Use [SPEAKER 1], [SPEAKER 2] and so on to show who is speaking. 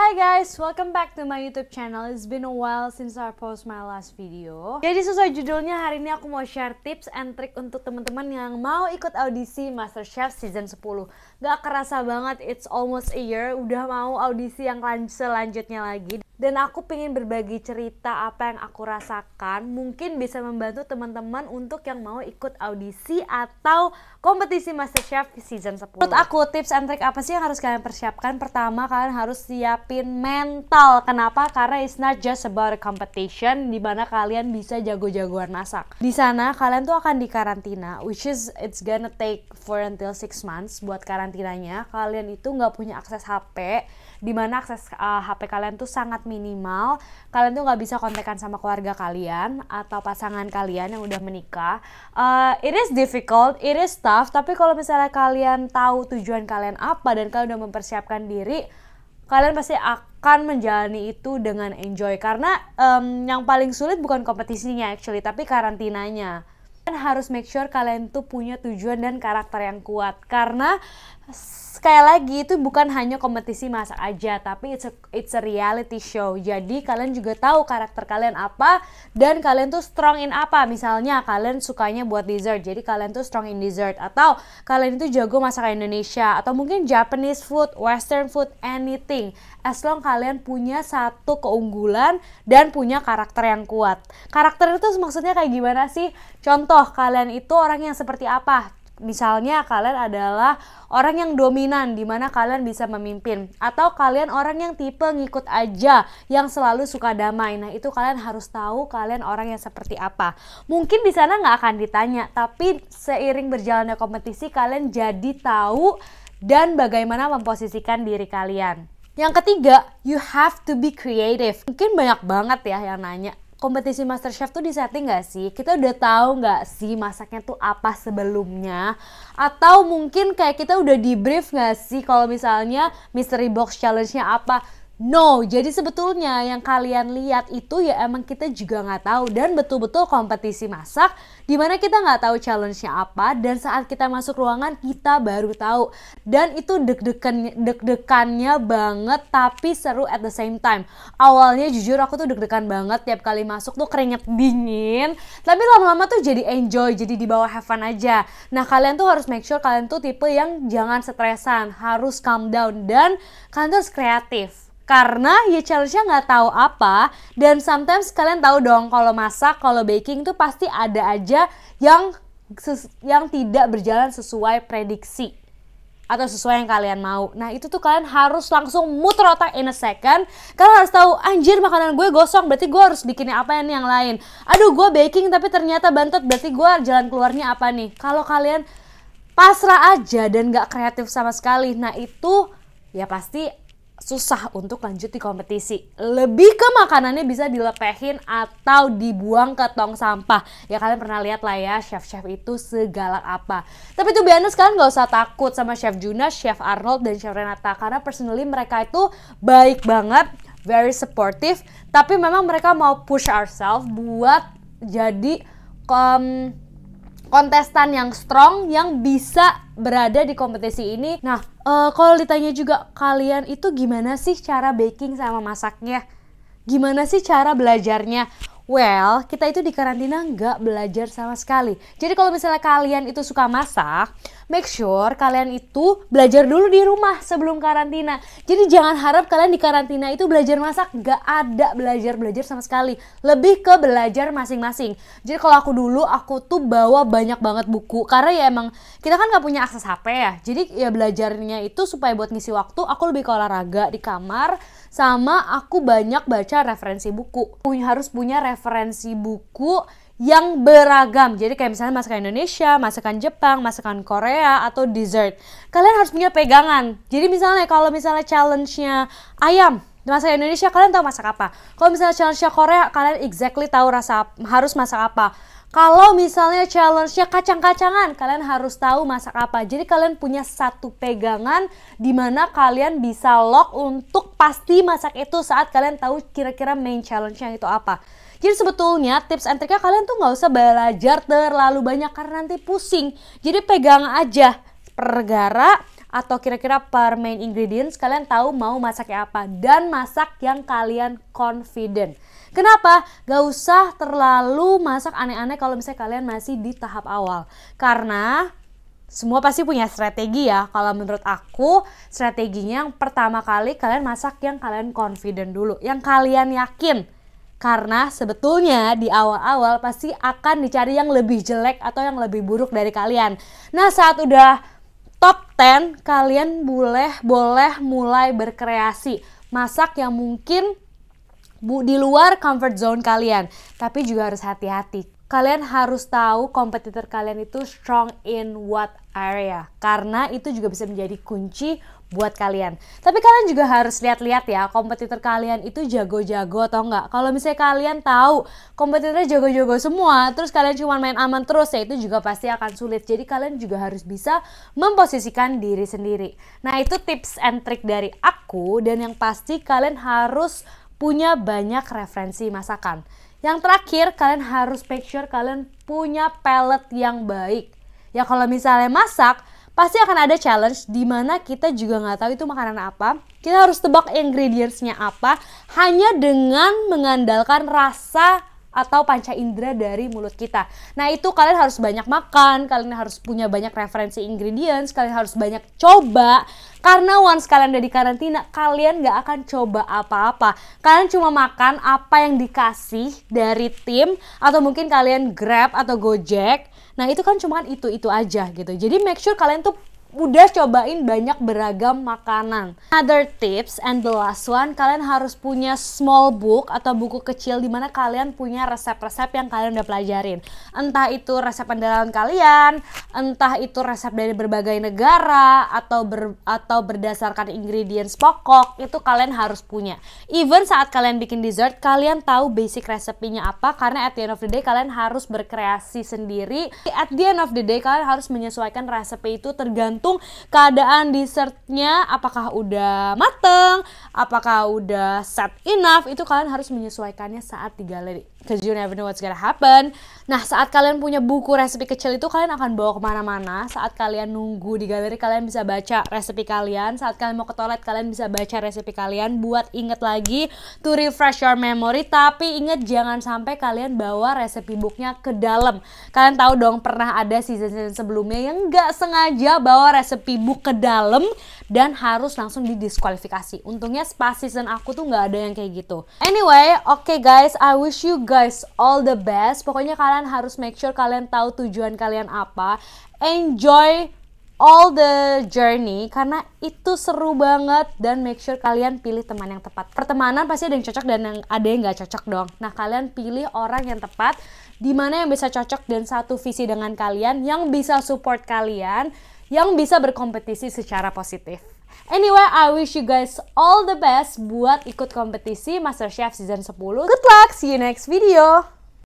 [SPEAKER 1] Hi guys, welcome back to my YouTube channel. It's been a while since I post my last video. Jadi sesuai judulnya, hari ini aku mau share tips and trick untuk teman-teman yang mau ikut audisi MasterChef season 10. Gak kerasa banget, it's almost a year, udah mau audisi yang selanjutnya lagi dan aku pengen berbagi cerita apa yang aku rasakan. Mungkin bisa membantu teman-teman untuk yang mau ikut audisi atau kompetisi MasterChef season 10 menurut aku tips and trick apa sih yang harus kalian persiapkan? Pertama kalian harus siapin mental. Kenapa? Karena it's not just about a competition di mana kalian bisa jago-jagoan masak. Di sana kalian tuh akan dikarantina which is it's gonna take for until 6 months buat karantinanya. Kalian itu nggak punya akses HP di mana akses uh, HP kalian tuh sangat minimal. Kalian tuh nggak bisa kontekan sama keluarga kalian atau pasangan kalian yang udah menikah. Uh, it is difficult it is tough tapi kalau misalnya kalian tahu tujuan kalian apa dan kalian udah mempersiapkan diri kalian pasti akan menjalani itu dengan enjoy. Karena um, yang paling sulit bukan kompetisinya actually tapi karantinanya. Kalian harus make sure kalian tuh punya tujuan dan karakter yang kuat. Karena sekali lagi itu bukan hanya kompetisi masak aja tapi it's a, it's a reality show. Jadi kalian juga tahu karakter kalian apa dan kalian tuh strong in apa. Misalnya kalian sukanya buat dessert. Jadi kalian tuh strong in dessert. Atau kalian itu jago masak Indonesia. Atau mungkin Japanese food, western food, anything. As long kalian punya satu keunggulan dan punya karakter yang kuat. Karakter itu maksudnya kayak gimana sih? Contoh kalian itu orang yang seperti apa misalnya kalian adalah orang yang dominan di mana kalian bisa memimpin atau kalian orang yang tipe ngikut aja yang selalu suka damai. Nah, itu kalian harus tahu kalian orang yang seperti apa. Mungkin di sana nggak akan ditanya, tapi seiring berjalannya kompetisi kalian jadi tahu dan bagaimana memposisikan diri kalian. Yang ketiga, you have to be creative. Mungkin banyak banget ya yang nanya, kompetisi MasterChef tuh disetting gak sih? Kita udah tahu gak sih masaknya tuh apa sebelumnya? Atau mungkin kayak kita udah di brief gak sih kalau misalnya mystery box challenge-nya apa? No, jadi sebetulnya yang kalian lihat itu ya emang kita juga nggak tahu dan betul-betul kompetisi masak di mana kita nggak tahu challenge-nya apa dan saat kita masuk ruangan kita baru tahu dan itu deg-degan deg-degannya banget tapi seru at the same time. Awalnya jujur aku tuh deg-degan banget tiap kali masuk tuh keringet dingin tapi lama-lama tuh jadi enjoy jadi di bawah have fun aja. Nah kalian tuh harus make sure kalian tuh tipe yang jangan stresan harus calm down dan kalian tuh harus kreatif karena ya challenge-nya nggak tahu apa dan sometimes kalian tahu dong kalau masak kalau baking tuh pasti ada aja yang yang tidak berjalan sesuai prediksi atau sesuai yang kalian mau. Nah itu tuh kalian harus langsung muter otak in a second. Kalian harus tahu anjir makanan gue gosong berarti gue harus bikin apa yang lain. Aduh gue baking tapi ternyata bantet berarti gue jalan keluarnya apa nih. Kalau kalian pasrah aja dan gak kreatif sama sekali, nah itu ya pasti susah untuk lanjut di kompetisi. Lebih ke makanannya bisa dilepehin atau dibuang ke tong sampah. Ya kalian pernah lihat lah ya chef-chef itu segalak apa. Tapi tuh biasanya kalian nggak usah takut sama Chef Juna, Chef Arnold, dan Chef Renata. Karena personally mereka itu baik banget, very supportive. Tapi memang mereka mau push ourselves buat jadi um, kontestan yang strong yang bisa berada di kompetisi ini. Nah, uh, kalau ditanya juga kalian itu gimana sih cara baking sama masaknya? Gimana sih cara belajarnya? Well, kita itu di karantina nggak belajar sama sekali. Jadi kalau misalnya kalian itu suka masak, make sure kalian itu belajar dulu di rumah sebelum karantina. Jadi jangan harap kalian di karantina itu belajar masak, nggak ada belajar-belajar sama sekali. Lebih ke belajar masing-masing. Jadi kalau aku dulu, aku tuh bawa banyak banget buku. Karena ya emang kita kan nggak punya akses HP ya. Jadi ya belajarnya itu supaya buat ngisi waktu, aku lebih ke olahraga di kamar sama aku banyak baca referensi buku. Punya harus punya referensi buku yang beragam. Jadi kayak misalnya masakan Indonesia, masakan Jepang, masakan Korea atau dessert. Kalian harus punya pegangan. Jadi misalnya kalau misalnya challenge-nya ayam, masak Indonesia kalian tahu masak apa. Kalau misalnya challenge-nya Korea, kalian exactly tahu rasa harus masak apa. Kalau misalnya challenge-nya kacang-kacangan, kalian harus tahu masak apa. Jadi kalian punya satu pegangan di mana kalian bisa lock untuk pasti masak itu saat kalian tahu kira-kira main challenge-nya itu apa. Jadi sebetulnya tips and triknya kalian tuh nggak usah belajar terlalu banyak karena nanti pusing. Jadi pegang aja pergara atau kira-kira per main ingredients kalian tahu mau masaknya apa dan masak yang kalian confident. Kenapa? Gak usah terlalu masak aneh-aneh kalau misalnya kalian masih di tahap awal. Karena semua pasti punya strategi ya. Kalau menurut aku, strateginya yang pertama kali kalian masak yang kalian confident dulu, yang kalian yakin. Karena sebetulnya di awal-awal pasti akan dicari yang lebih jelek atau yang lebih buruk dari kalian. Nah, saat udah top 10, kalian boleh boleh mulai berkreasi. Masak yang mungkin di luar comfort zone kalian, tapi juga harus hati-hati kalian harus tahu kompetitor kalian itu strong in what area karena itu juga bisa menjadi kunci buat kalian. Tapi kalian juga harus lihat-lihat ya kompetitor kalian itu jago-jago atau enggak. Kalau misalnya kalian tahu kompetitornya jago-jago semua, terus kalian cuma main aman terus ya itu juga pasti akan sulit. Jadi kalian juga harus bisa memposisikan diri sendiri. Nah, itu tips and trick dari aku dan yang pasti kalian harus punya banyak referensi masakan. Yang terakhir, kalian harus make sure kalian punya palette yang baik. Ya kalau misalnya masak, pasti akan ada challenge di mana kita juga nggak tahu itu makanan apa. Kita harus tebak ingredientsnya apa hanya dengan mengandalkan rasa atau panca indera dari mulut kita. Nah itu kalian harus banyak makan, kalian harus punya banyak referensi ingredients, kalian harus banyak coba. Karena once kalian udah di karantina, kalian gak akan coba apa-apa. Kalian cuma makan apa yang dikasih dari tim, atau mungkin kalian grab atau gojek. Nah itu kan cuma itu-itu aja gitu. Jadi make sure kalian tuh udah cobain banyak beragam makanan. Other tips and the last one, kalian harus punya small book atau buku kecil di mana kalian punya resep-resep yang kalian udah pelajarin. Entah itu resep andalan kalian, entah itu resep dari berbagai negara atau ber, atau berdasarkan ingredients pokok, itu kalian harus punya. Even saat kalian bikin dessert, kalian tahu basic resepnya apa karena at the end of the day kalian harus berkreasi sendiri. At the end of the day kalian harus menyesuaikan resep itu tergantung tergantung keadaan dessertnya apakah udah mateng, apakah udah set enough, itu kalian harus menyesuaikannya saat di galeri. Cause you never know what's gonna happen. Nah, saat kalian punya buku resepi kecil itu kalian akan bawa ke mana-mana. Saat kalian nunggu di galeri, kalian bisa baca resepi kalian. Saat kalian mau ke toilet, kalian bisa baca resepi kalian buat inget lagi to refresh your memory. Tapi inget jangan sampai kalian bawa resepi booknya ke dalam. Kalian tahu dong pernah ada season-season sebelumnya yang nggak sengaja bawa resepi book ke dalam dan harus langsung didiskualifikasi. Untungnya pas season aku tuh nggak ada yang kayak gitu. Anyway, oke okay guys, I wish you guys all the best. Pokoknya kalian harus make sure kalian tahu tujuan kalian apa. Enjoy all the journey karena itu seru banget dan make sure kalian pilih teman yang tepat. Pertemanan pasti ada yang cocok dan yang ada yang nggak cocok dong. Nah kalian pilih orang yang tepat, di mana yang bisa cocok dan satu visi dengan kalian, yang bisa support kalian, yang bisa berkompetisi secara positif. Anyway, I wish you guys all the best buat ikut kompetisi MasterChef season 10. Good luck, see you next video.